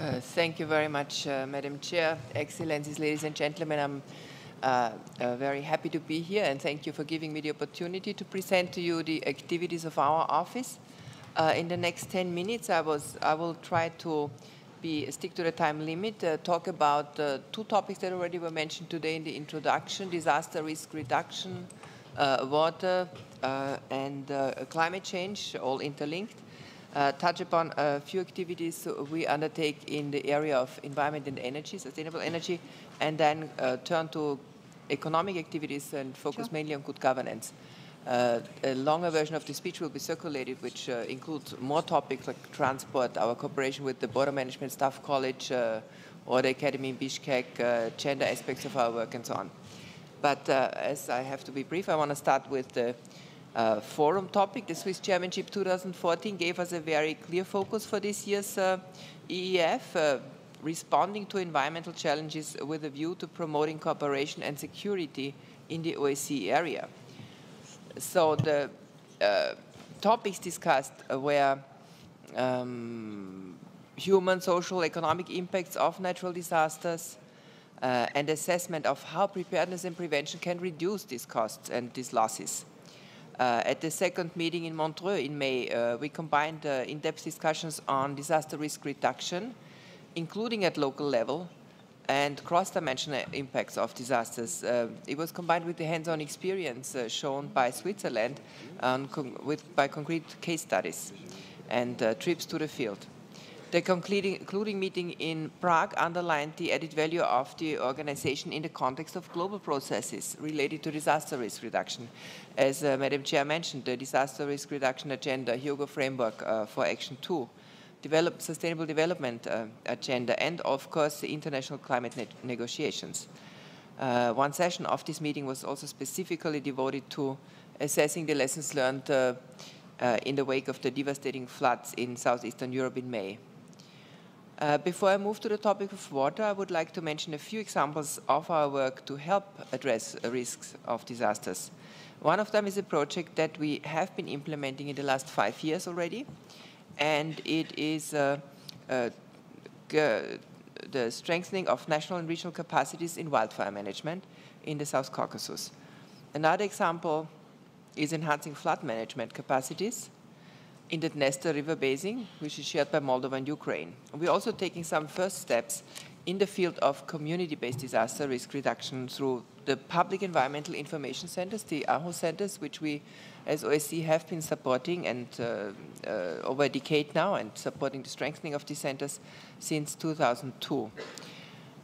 Uh, thank you very much, uh, Madam Chair. Excellencies, ladies and gentlemen, I'm uh, uh, very happy to be here and thank you for giving me the opportunity to present to you the activities of our office. Uh, in the next 10 minutes, I, was, I will try to be, stick to the time limit, talk about two topics that already were mentioned today in the introduction, disaster risk reduction, water and climate change, all interlinked. Touch upon a few activities we undertake in the area of environment and energy, sustainable energy, and then turn to economic activities and focus sure. mainly on good governance. Uh, a longer version of the speech will be circulated, which uh, includes more topics like transport, our cooperation with the Border Management Staff College uh, or the Academy in Bishkek, uh, gender aspects of our work, and so on. But uh, as I have to be brief, I want to start with the uh, forum topic. The Swiss Chairmanship 2014 gave us a very clear focus for this year's EEF responding to environmental challenges with a view to promoting cooperation and security in the OSCE area. So the uh, topics discussed were um, human, social, economic impacts of natural disasters, uh, and assessment of how preparedness and prevention can reduce these costs and these losses. Uh, at the second meeting in Montreux in May, uh, we combined uh, in-depth discussions on disaster risk reduction including at local level, and cross-dimensional impacts of disasters. Uh, it was combined with the hands-on experience uh, shown by Switzerland with, by concrete case studies and uh, trips to the field. The concluding meeting in Prague underlined the added value of the organization in the context of global processes related to disaster risk reduction. As uh, Madam Chair mentioned, the Disaster Risk Reduction Agenda, Hyogo Framework uh, for Action 2, develop, sustainable development uh, agenda, and of course the international climate ne negotiations. Uh, one session of this meeting was also specifically devoted to assessing the lessons learned uh, uh in the wake of the devastating floods in southeastern Europe in May. Uh, before I move to the topic of water, I would like to mention a few examples of our work to help address risks of disasters. One of them is a project that we have been implementing in the last five years already, and it is uh, uh, the strengthening of national and regional capacities in wildfire management in the South Caucasus. Another example is enhancing flood management capacities in the Dniester River basin, which is shared by Moldova and Ukraine. We're also taking some first steps in the field of community-based disaster risk reduction through the public environmental information centers, the Aarhus centers, which we as OSCE have been supporting and uh, uh, over a decade now and supporting the strengthening of these centers since 2002.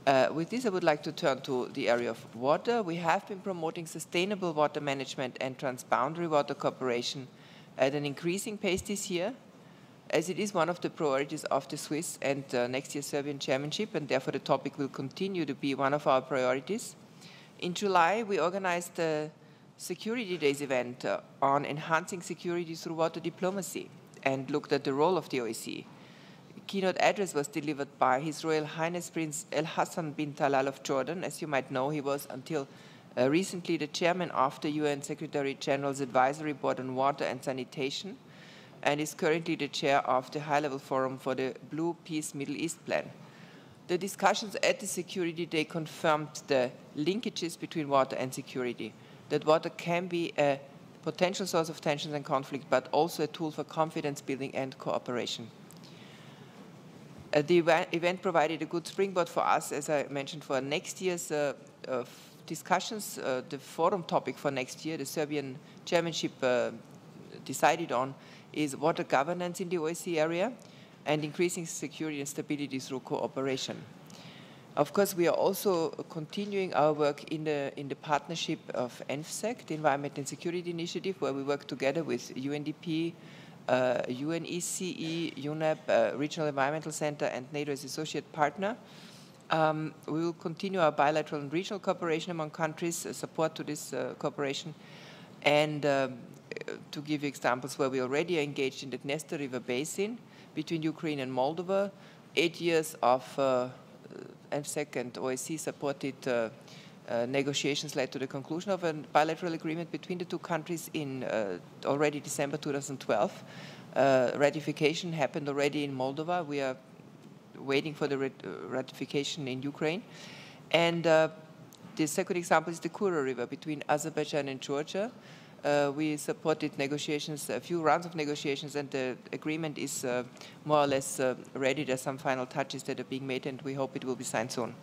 Uh, with this, I would like to turn to the area of water. We have been promoting sustainable water management and transboundary water cooperation at an increasing pace this year as it is one of the priorities of the Swiss and uh, next year's Serbian chairmanship, and therefore the topic will continue to be one of our priorities. In July, we organized the Security Days event uh, on enhancing security through water diplomacy and looked at the role of the OSCE. keynote address was delivered by His Royal Highness Prince Al Hassan bin Talal of Jordan. As you might know, he was until uh, recently the chairman of the UN Secretary General's Advisory Board on Water and Sanitation and is currently the chair of the high-level forum for the Blue Peace Middle East Plan. The discussions at the Security Day confirmed the linkages between water and security, that water can be a potential source of tensions and conflict, but also a tool for confidence building and cooperation. Uh, the event provided a good springboard for us, as I mentioned, for next year's uh, discussions. Uh, the forum topic for next year, the Serbian chairmanship uh, decided on, is water governance in the OSCE area and increasing security and stability through cooperation. Of course, we are also continuing our work in the, in the partnership of ENVSEC, the Environment and Security Initiative, where we work together with UNDP, uh, UNECE, UNEP, uh, Regional Environmental Center, and NATO as associate partner. Um, we will continue our bilateral and regional cooperation among countries, uh, support to this uh, cooperation, and um, to give you examples where we already are engaged in the Dniester River Basin between Ukraine and Moldova, eight years of uh, and OSCE supported uh, uh, negotiations led to the conclusion of a bilateral agreement between the two countries in uh, already December 2012. Uh, ratification happened already in Moldova. We are waiting for the ratification in Ukraine. And the second example is the Kura River between Azerbaijan and Georgia. Uh, we supported negotiations, a few rounds of negotiations, and the agreement is uh, more or less uh, ready. There's some final touches that are being made, and we hope it will be signed soon.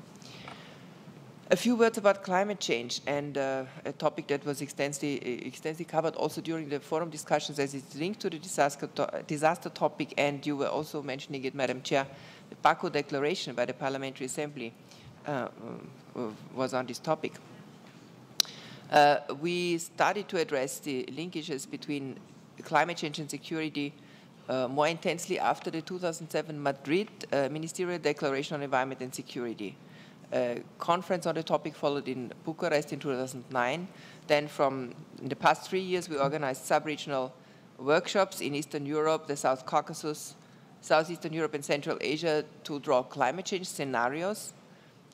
A few words about climate change and uh, a topic that was extensively, extensively covered also during the forum discussions as it's linked to the disaster, to disaster topic, and you were also mentioning it, Madam Chair, the Baku Declaration by the Parliamentary Assembly uh, was on this topic. Uh, we started to address the linkages between climate change and security uh, more intensely after the 2007 Madrid uh, Ministerial Declaration on Environment and Security. A conference on the topic followed in Bucharest in 2009. Then from the past three years, we organized sub-regional workshops in Eastern Europe, the South Caucasus, Southeastern Europe and Central Asia to draw climate change scenarios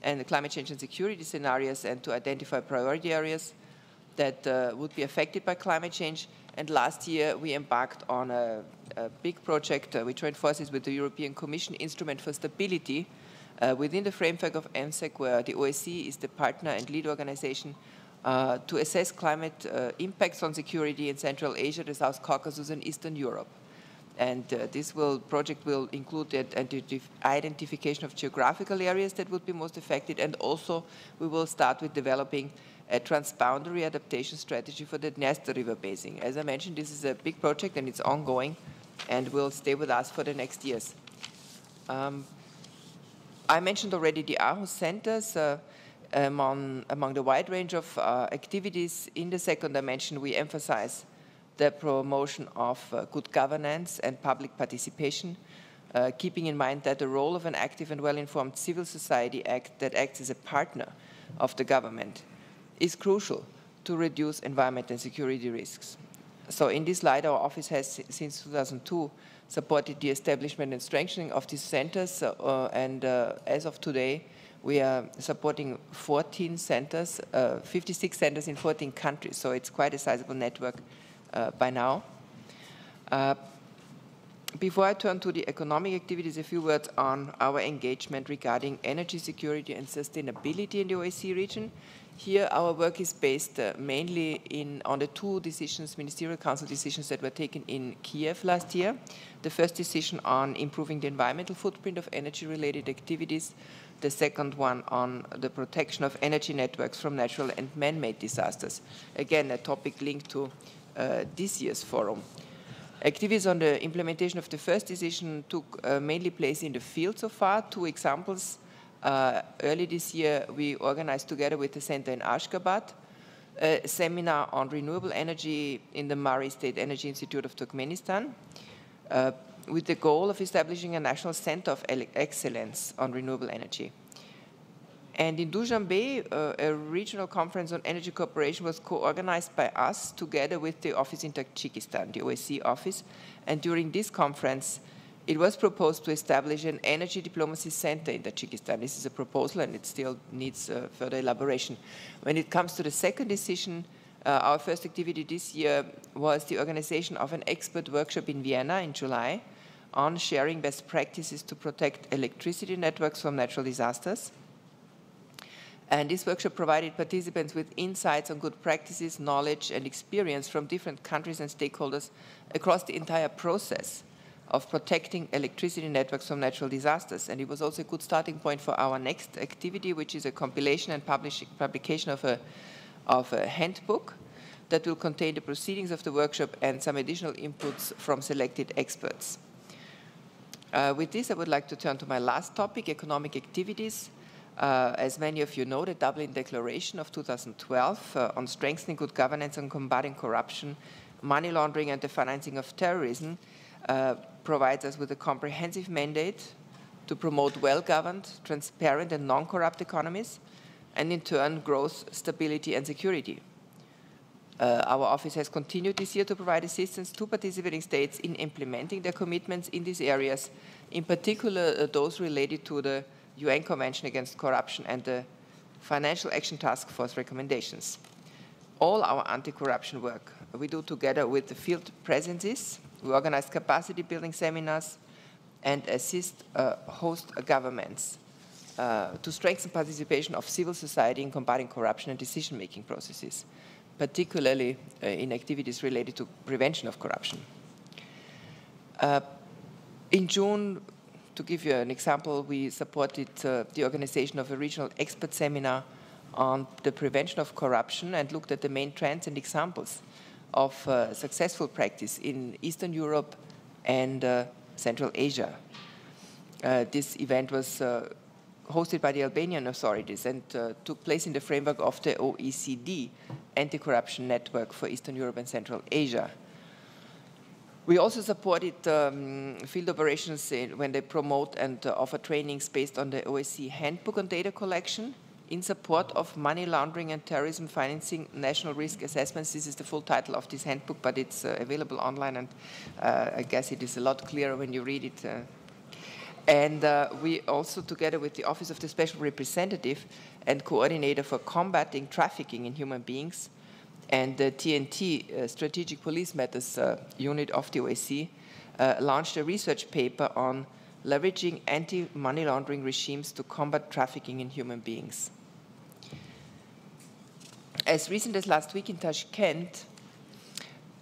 and the climate change and security scenarios and to identify priority areas that uh, would be affected by climate change. And last year, we embarked on a, a big project. Uh, we joined forces with the European Commission Instrument for Stability uh, within the framework of ENVSEC, where the OSCE is the partner and lead organization uh, to assess climate uh, impacts on security in Central Asia, the South Caucasus, and Eastern Europe. And uh, this will, project will include the identification of geographical areas that would be most affected, and also we will start with developing a transboundary adaptation strategy for the Dniester River basin. As I mentioned, this is a big project and it's ongoing and will stay with us for the next years. Um, I mentioned already the Aarhus centers. Uh, among, among the wide range of uh, activities in the second dimension, we emphasize the promotion of uh, good governance and public participation, uh, keeping in mind that the role of an active and well-informed civil society act that acts as a partner of the government is crucial to reduce environment and security risks. So in this light, our office has, since 2002, supported the establishment and strengthening of these centers, uh, and uh, as of today, we are supporting 14 centers, uh, 56 centers in 14 countries, so it's quite a sizable network by now. Uh, before I turn to the economic activities, a few words on our engagement regarding energy security and sustainability in the OSCE region. Here, our work is based uh, mainly in, on the two decisions, Ministerial Council decisions that were taken in Kiev last year. The first decision on improving the environmental footprint of energy-related activities, the second one on the protection of energy networks from natural and man-made disasters. Again, a topic linked to uh, this year's forum. Activities on the implementation of the first decision took uh, mainly place in the field so far. Two examples. Uh, early this year, we organized together with the center in Ashgabat a seminar on renewable energy in the Mari State Energy Institute of Turkmenistan uh, with the goal of establishing a national center of excellence on renewable energy. And in Dushanbe, uh, a regional conference on energy cooperation was co-organized by us together with the office in Tajikistan, the OSCE office. And during this conference, it was proposed to establish an energy diplomacy center in Tajikistan. This is a proposal and it still needs uh, further elaboration. When it comes to the second decision, uh, our first activity this year was the organization of an expert workshop in Vienna in July on sharing best practices to protect electricity networks from natural disasters. And this workshop provided participants with insights on good practices, knowledge, and experience from different countries and stakeholders across the entire process of protecting electricity networks from natural disasters. And it was also a good starting point for our next activity, which is a compilation and publication of a, of a handbook that will contain the proceedings of the workshop and some additional inputs from selected experts. Uh, with this, I would like to turn to my last topic, economic activities. Uh, as many of you know, the Dublin Declaration of 2012 uh, on strengthening good governance and combating corruption, money laundering, and the financing of terrorism uh, provides us with a comprehensive mandate to promote well-governed, transparent, and non-corrupt economies, and in turn, growth, stability, and security. Uh, our office has continued this year to provide assistance to participating states in implementing their commitments in these areas, in particular uh, those related to the UN Convention Against Corruption and the Financial Action Task Force recommendations. All our anti-corruption work we do together with the field presences. We organize capacity building seminars and assist uh, host governments uh, to strengthen participation of civil society in combating corruption and decision-making processes, particularly uh, in activities related to prevention of corruption. Uh, in June, to give you an example, we supported uh, the organization of a regional expert seminar on the prevention of corruption and looked at the main trends and examples of uh, successful practice in Eastern Europe and uh, Central Asia. Uh, this event was uh, hosted by the Albanian authorities and uh, took place in the framework of the OECD Anti-Corruption Network for Eastern Europe and Central Asia. We also supported um, field operations in, when they promote and uh, offer trainings based on the OSCE Handbook on Data Collection in support of money laundering and terrorism financing national risk assessments. This is the full title of this handbook, but it's uh, available online, and uh, I guess it is a lot clearer when you read it. Uh. And uh, we also, together with the Office of the Special Representative and Coordinator for Combating Trafficking in Human Beings, and the TNT, uh, Strategic Police Matters uh, Unit of the OSCE, launched a research paper on leveraging anti-money laundering regimes to combat trafficking in human beings. As recent as last week in Tashkent,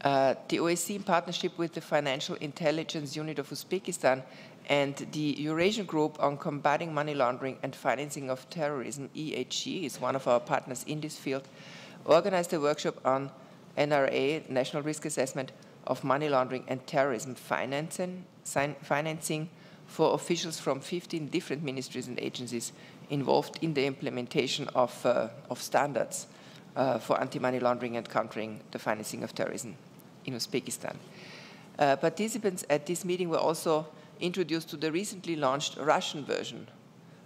uh, the OSCE in partnership with the Financial Intelligence Unit of Uzbekistan and the Eurasian Group on Combating Money Laundering and Financing of Terrorism, EAG, is one of our partners in this field, organized a workshop on NRA, National Risk Assessment of Money Laundering and Terrorism Financing, financing for officials from 15 different ministries and agencies involved in the implementation of, uh, of standards uh, for anti-money laundering and countering the financing of terrorism in Uzbekistan. Uh, participants at this meeting were also introduced to the recently launched Russian version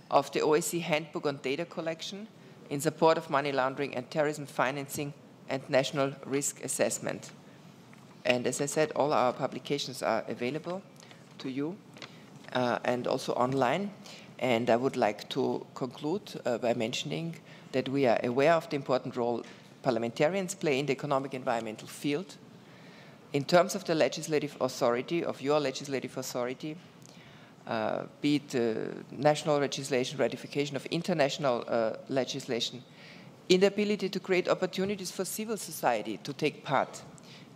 of the OSCE Handbook on Data Collection in support of money laundering and terrorism financing and national risk assessment. And as I said, all our publications are available to you uh, and also online. And I would like to conclude uh, by mentioning that we are aware of the important role parliamentarians play in the economic environmental field. In terms of the legislative authority, of your legislative authority, uh, be it uh, national legislation, ratification of international uh, legislation, in the ability to create opportunities for civil society to take part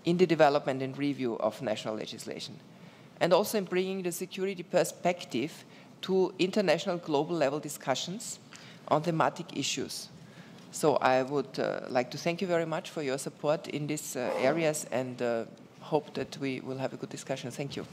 in the development and review of national legislation, and also in bringing the security perspective to international global level discussions on thematic issues. So I would uh, like to thank you very much for your support in these uh, areas and uh, hope that we will have a good discussion. Thank you.